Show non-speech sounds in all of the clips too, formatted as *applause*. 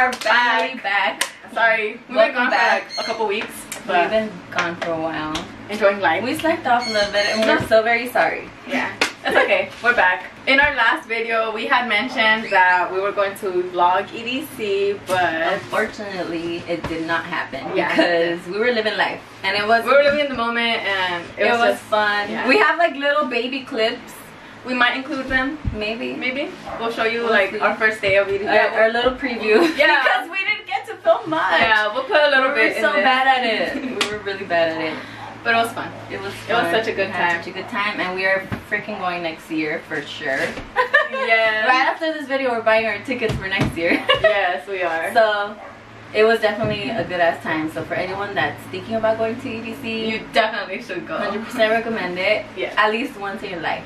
are finally back. Sorry, we've been gone back. for like a couple weeks, But We've been gone for a while. enjoying life. We slacked off a little bit and we're so very sorry. Yeah, *laughs* it's okay. We're back. In our last video, we had mentioned that we were going to vlog EDC, but Unfortunately, it did not happen Yeah. because we were living life and it was we were living in the moment, and it, it was, was just. fun. yeah. We have like little baby clips, We might include them. maybe. Maybe we'll show you We'll like see. our first day of EDC. Our, our little preview. *laughs* Yeah. because we didn't get to film much. yeah, we'll put a little we bit. were in so bad at it. *laughs* We were really bad at it. but it was fun. It was It was such a good We had time. Such a good time, and we are freaking going next year for sure. *laughs* Yes. right after this video, we're buying our tickets for next year. Yes, we are. So it was definitely a good ass time. So for anyone that's thinking about going to EDC, you definitely should go. 100% recommend it. Yeah. At least once in your life.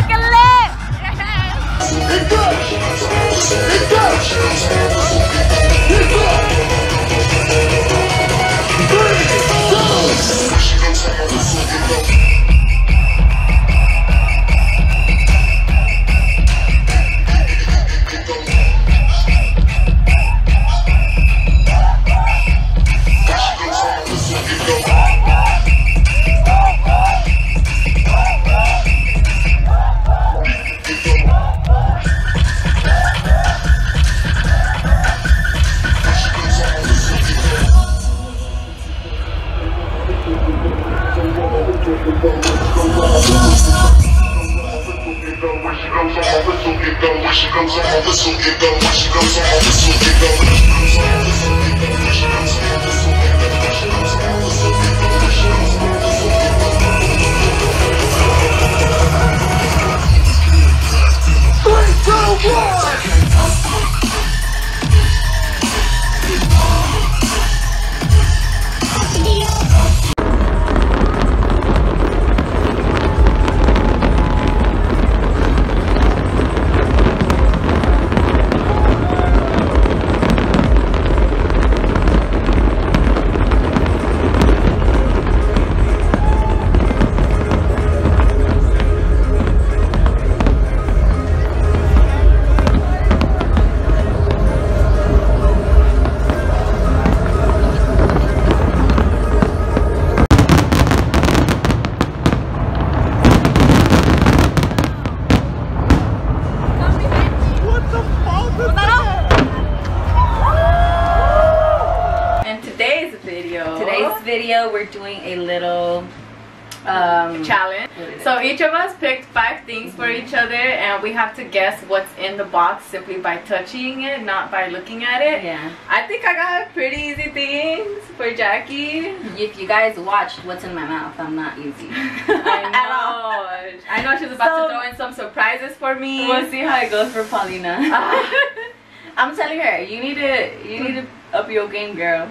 Yes. Let's lit. In video, we're doing a little um, challenge. what is it? So each of us picked five things for each other, and we have to guess what's in the box simply by touching it, not by looking at it. Yeah. I think I got pretty easy things for Jackie. If you guys watched What's in My Mouth, I'm not easy. *laughs* I *laughs* At all. know. I know she's about So- to throw in some surprises for me. We'll see how it goes for Paulina. *laughs* I'm telling her, you need to, you need to up your game, girl.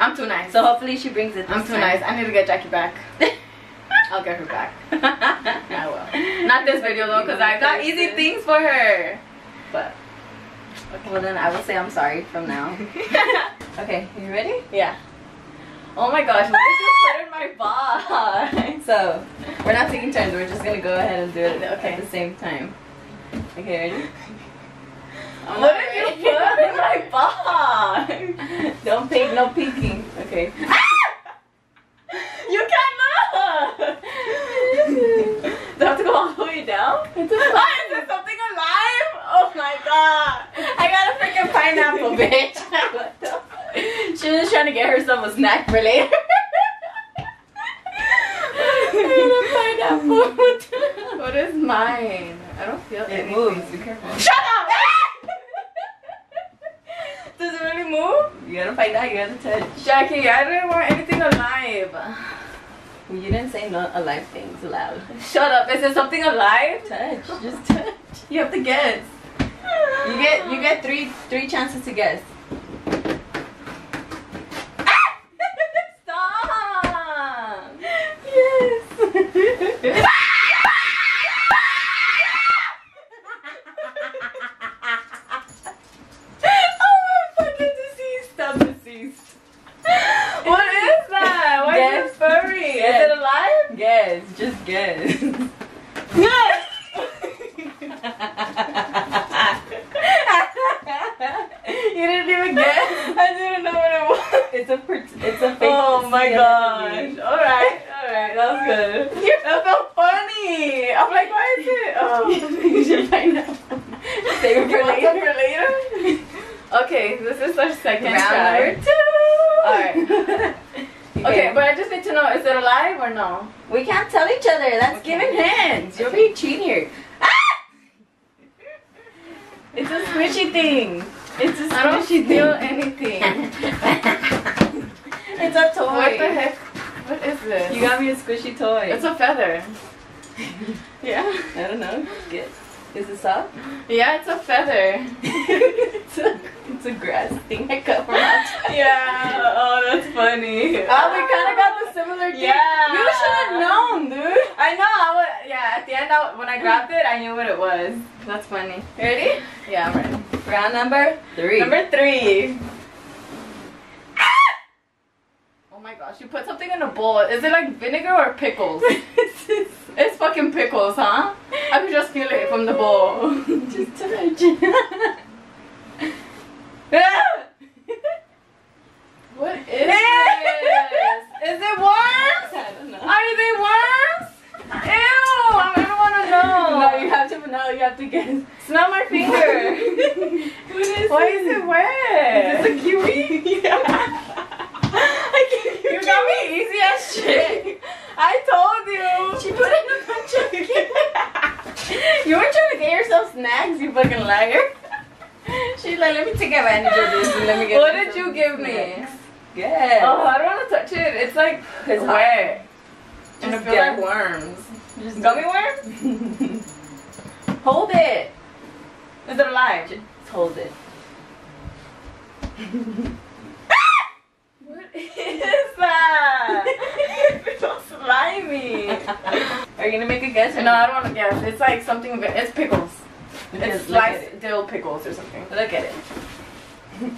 I'm too nice. So hopefully she brings it. I'm too time. nice. I need to get Jackie back. *laughs* I'll get her back. *laughs* I will. Not this video though, because I got easy things for her. But Well then, I will say I'm sorry from now. *laughs* Okay, you ready? yeah. Oh my gosh, what did you put in my box? So, we're not taking turns. We're just gonna go ahead and do it Okay. at the same time. Okay, ready? I'm what did you put in my box? *laughs* Don't peek, no peeking. Okay. You cannot! Do I have to go all the way down? It's a Ah, is there something alive? Oh my god! I got a freaking pineapple, *laughs* bitch. what the fuck? She was just trying to get herself a snack for later. *laughs* I got a pineapple. What is mine? I don't feel It anything. moves. Be careful. Shut up! Does it really move? You gotta. You gotta touch. Jackie, I didn't want anything alive. You didn't say no alive things aloud. Shut up. Is it something alive? Touch. Just touch. You have to guess. You get you get three three chances to guess. Stop. Yes. oh my fucking deceased. I'm deceased. What is that? Why is Guess. it furry? Guess. Is it alive? Guess. Just guess. you didn't even guess? I didn't know what it was. It's a per- it's a fake. Oh my gosh. Alright, alright, that was good. *laughs* That felt funny. I'm like, why is it? *laughs* Oh. you should find out. Save it for later. for later? *laughs* Okay, this is our second Round try. number two. Alright. Okay, but I just need to know, is it alive or no? we can't tell each other. That's Okay. giving hints. You'll be cheating here. Ah! It's a squishy thing. It's a I don't squishy feel thing. anything. It's a toy. What the heck? What is this? You got me a squishy toy. It's a feather. *laughs* yeah. I don't know. Good. Is it soft? Yeah, it's a feather. *laughs* it's, a, it's a grass thing I cut from *laughs* outside. Yeah. Oh, that's funny. Oh, we kind of got the similar thing. Yeah. You should have known, dude. I know. I would, yeah. At the end, I, when I grabbed it, I knew what it was. That's funny. Ready? Yeah, I'm ready. Round number three. Number three. Oh my gosh! You put something in a bowl. Is it like vinegar or pickles? *laughs* it's fucking pickles, huh? I could just feel it from the bowl. *laughs* Just touch. *laughs* what is this? Is it worms? Know. Are they worms? Ew! I don't want to know. No, you have to. No, you have to guess. Smell my finger. what is Why is it wet? Is this a kiwi? yeah. I can't You got me easy as shit. I told you. She put in a bunch of You were trying to get yourself snacks, you fucking liar. She's like, let me take advantage of this and let me get. What me did some you give me? snacks. Yes. Oh, I don't want to touch it. It's like It's hot. wet. And I Just feel guess. like worms. Just Gummy worms? *laughs* Hold it. Is it alive? Just hold it. *laughs* What is that? *laughs* it's so slimy. Are you gonna make a guess? or No, I don't want to guess. It's like something. It's pickles. It's sliced dill pickles or something. Look at it.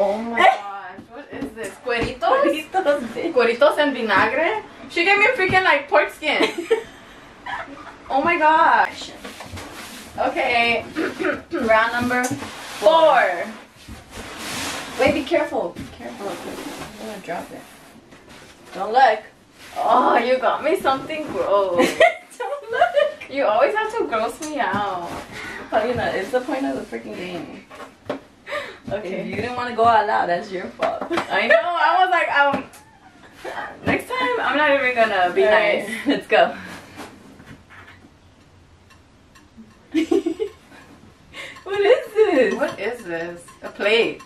Oh my eh? gosh, what is this? Cueritos? Cueritos, bitch. Cueritos and vinagre? She gave me a freaking like pork skin. *laughs* oh my gosh. Okay, *clears throat* round number four. Wait, be careful. Be careful. I'm gonna drop it. Don't look. Oh, you got me something gross. *laughs* Don't look. you always have to gross me out. Paulina, it's the point of the freaking game. If Okay. you didn't want to go out loud, that's your fault. I know, I was like, um, next time I'm not even gonna be Alright, nice. Let's go. *laughs* what is this? What is this? A plate.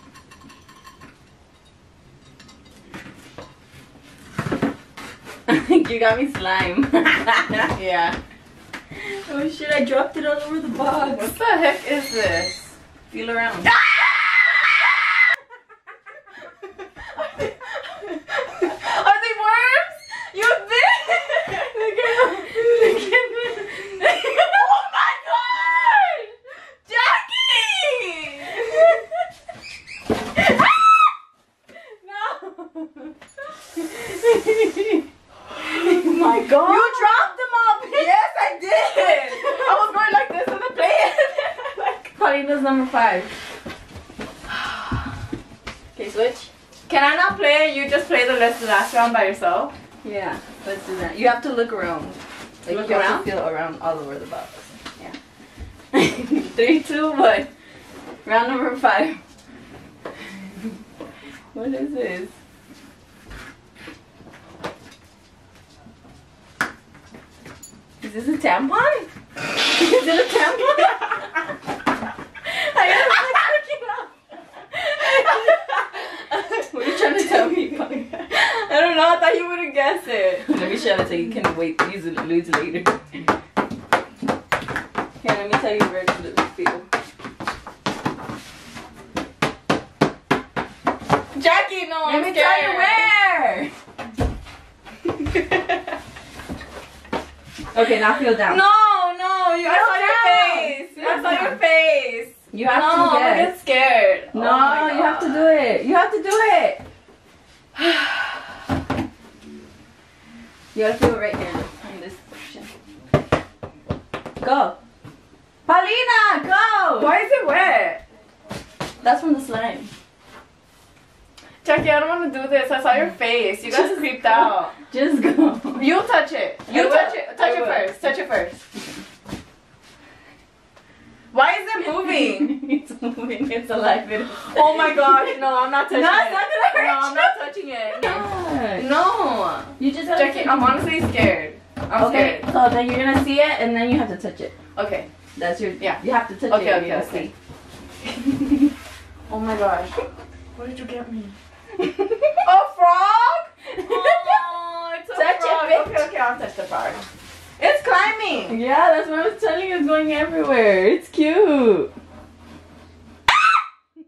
I *laughs* think you got me slime. *laughs* Yeah. oh shit, I dropped it all over the box. What the heck is this? Feel around. Are they worms? You bitch! Look at Look at oh my god! Jackie! No. Oh *laughs* my god. You dropped them all, bitch! Yes, I did! *laughs* I was going like this in the plate. *laughs* like, Paulina's number five. Okay, switch. Can I not play? You just play the last, round by yourself? Yeah, let's do that. You have to look around. Like Look you have around? to feel around all over the box. Yeah. Three, two, one. Round number five. what is this? Is this a tampon? *laughs* Is it a tampon? I like *laughs* what are you trying to tell me? I don't know. I thought you wouldn't guess it. Let me show it so you can wait. Use it, lose later. Here, let me tell you where it feel. Jackie, no. Let I'm me tell you scared. where. Okay, now feel down. No, no. You, I saw your down. face. I Feel saw your face. You have no, to I'm gonna get scared. No, Oh you have to do it. You have to do it. *sighs* you gotta feel it right here in this section. Go. Paulina, go! Why is it wet? That's from the slime. Jackie, I don't want to do this. I saw your face. You got Just creeped go. out. Just go. You touch it. I You will. touch it. Touch I it will. first. Touch it first. Why is it moving? *laughs* it's moving. It's alive. It is. oh my gosh, no, I'm not touching *laughs* No, it. it's not gonna hurt No, I'm not touching it. Gosh. No. You just gotta Jackie, I'm honestly scared. I'm Okay, scared. so then you're gonna see it and then you have to touch it. Okay. That's your Yeah. You have to touch Okay, it. okay, you're okay. see. *laughs* Oh my gosh. What did you get me? A frog? Oh, it's a it, frog. bitch. Okay, okay, I'll touch the frog. It's climbing. Yeah, that's what I was telling you. It's going everywhere. It's cute.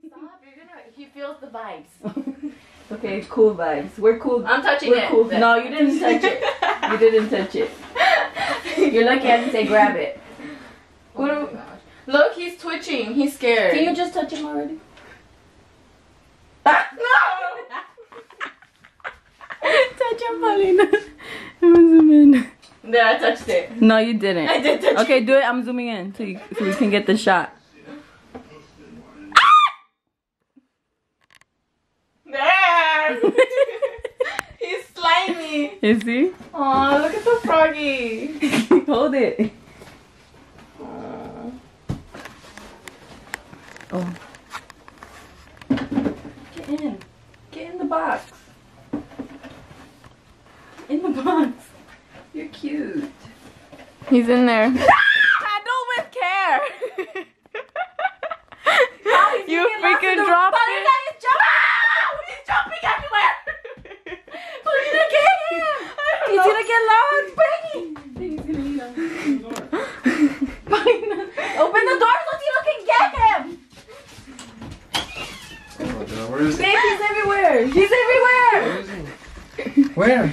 Stop, you're gonna. He feels the vibes. *laughs* okay, cool vibes. We're cool. I'm touching We're it. cool. No, you didn't touch it. *laughs* You didn't touch it. You're lucky I didn't say grab it. Oh Do- Look, he's twitching. He's scared. Can you just touch him already? no! Him, Paulina. *laughs* I'm gonna zoom in. There, I touched it. No, you didn't. I did touch Okay, do it. I'm zooming in so, you, so we can get the shot. There! *laughs* *laughs* he's slimy. Is he? Oh, look at the froggy. Hold it. Oh. Get in. Get in the box. In the box. You're cute. He's in there. Handle with care. you freaking dropped it. is jumping! He's jumping everywhere! Paulina, get him! He's gonna get lost! Bring him! He's gonna eat him. Paulina, open the door so Tito can get him! Oh, God, where is he? Babe, he's everywhere! He's everywhere! Where is he? Where?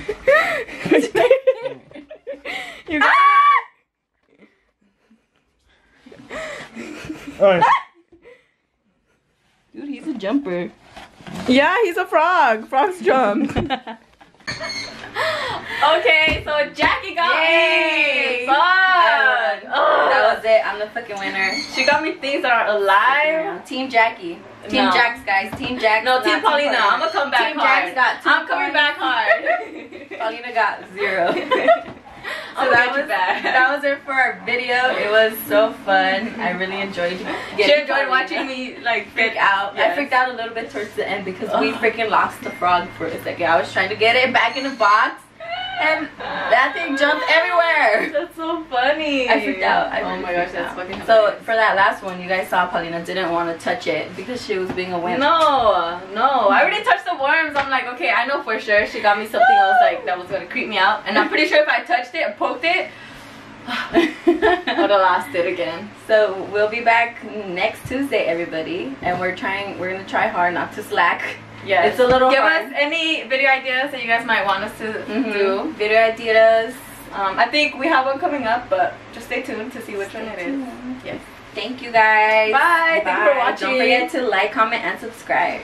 You got Alright. Dude, he's a jumper. Yeah, he's a frog. Frogs jump. *laughs* okay, so Jackie got Yay! me. Fuck. That was it. I'm the fucking winner. She got me things that are alive. Team Jackie. Team No. Jax, guys. Team Jax. No, Team Paulina. I'm gonna come back Team hard. Jax got two I'm coming points. back hard. *laughs* Paulina got zero. *laughs* So oh, that was that was it for our video. It was so fun. I really enjoyed. She enjoyed watching me like freak out. I Yes. freaked out a little bit towards the end because we freaking lost the frog for a second. I was trying to get it back in the box, and that thing jumped everywhere. That's so funny. I freaked out. I oh really my gosh, that's out. fucking So hilarious. for that last one, you guys saw Paulina didn't want to touch it because she was being a wimp. No, no. I already touched the worms. I'm like, okay, I know for sure she got me something else like that was gonna creep me out. And I'm pretty sure if I touched it or poked it, *sighs* I would have lost it again. so we'll be back next Tuesday, everybody, and we're trying. We're gonna try hard not to slack. Yes. It's a little Give hard. us any video ideas that you guys might want us to Mhm. do. video ideas. Um, I think we have one coming up, but just stay tuned to see which one it is. Yes. Thank you guys. Bye. Thank you for watching. Don't forget to like, comment, and subscribe.